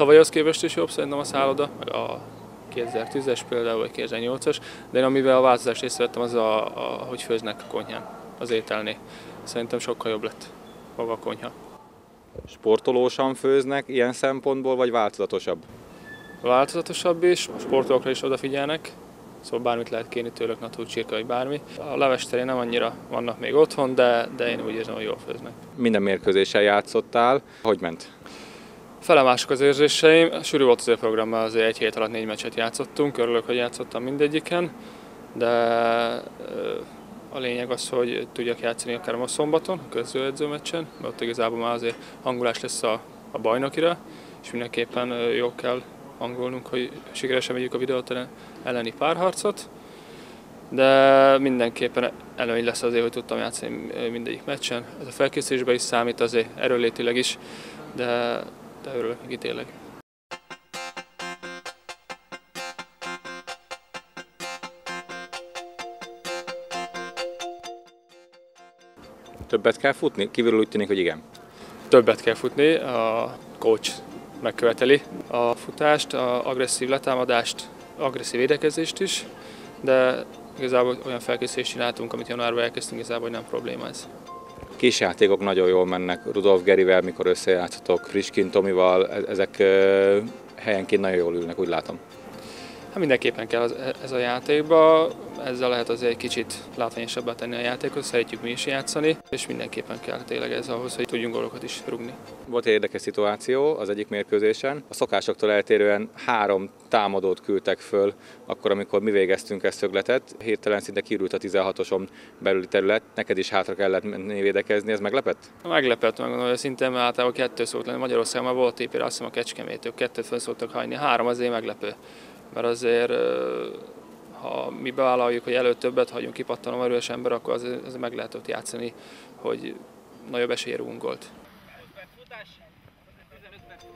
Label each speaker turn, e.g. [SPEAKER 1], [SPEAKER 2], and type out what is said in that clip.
[SPEAKER 1] tavalyhoz képest is jobb szerintem a szálloda, meg a 2010-es például, vagy 2008-as, de én amivel a változást észrevettem, az a, a, hogy főznek a konyhán, az ételné. Szerintem sokkal jobb lett maga a konyha.
[SPEAKER 2] Sportolósan főznek ilyen szempontból, vagy változatosabb?
[SPEAKER 1] Változatosabb is, a sportolókra is odafigyelnek, szóval bármit lehet kérni tőlük, natúr, csirka vagy bármi. A leves terén nem annyira vannak még otthon, de, de én úgy érzem, hogy jól főznek.
[SPEAKER 2] Minden mérkőzésen játszottál. Hogy ment?
[SPEAKER 1] Felemások az érzéseim. Sűrű volt az a programmal, azért egy hét alatt négy meccset játszottunk, örülök, hogy játszottam mindegyiken, de a lényeg az, hogy tudjak játszani akár a szombaton, a közőedző meccsen, mert ott igazából már azért hangulás lesz a, a bajnokira, és mindenképpen jó kell hangolnunk, hogy sikeresen vegyük a videót elleni párharcot, de mindenképpen előny lesz azért, hogy tudtam játszani mindegyik meccsen. Ez a felkészülésben is számít azért erőlétileg is, de de örülök neki tényleg.
[SPEAKER 2] Többet kell futni? Kívülről úgy tűnik, hogy igen.
[SPEAKER 1] Többet kell futni, a coach megköveteli a futást, a agresszív letámadást, agresszív védekezést is, de igazából olyan felkészülést csináltunk, amit januárban elkezdtünk, igazából nem probléma ez
[SPEAKER 2] kis játékok nagyon jól mennek, Rudolf Gerivel, mikor összejátszatok, Friskin Tomival, e- ezek helyenként nagyon jól ülnek, úgy látom.
[SPEAKER 1] Hát mindenképpen kell az, ez a játékba, ezzel lehet azért egy kicsit látványosabbá tenni a játékot, szeretjük mi is játszani, és mindenképpen kell tényleg ez ahhoz, hogy tudjunk gólokat is rugni.
[SPEAKER 2] Volt egy érdekes szituáció az egyik mérkőzésen. A szokásoktól eltérően három támadót küldtek föl, akkor, amikor mi végeztünk ezt szögletet. Hirtelen szinte kirült a 16-oson belüli terület, neked is hátra kellett menni védekezni, ez meglepett?
[SPEAKER 1] Meglepett, megmondom, hogy szintén általában kettő szólt lenni. Magyarországon már volt éppen azt hiszem a kecskemétől, kettőt fel szoktak hagyni, három azért meglepő mert azért ha mi bevállaljuk, hogy előtt többet hagyunk kipattanó erős ember, akkor az, az meg lehet ott játszani, hogy nagyobb esélye gólt. 15 perc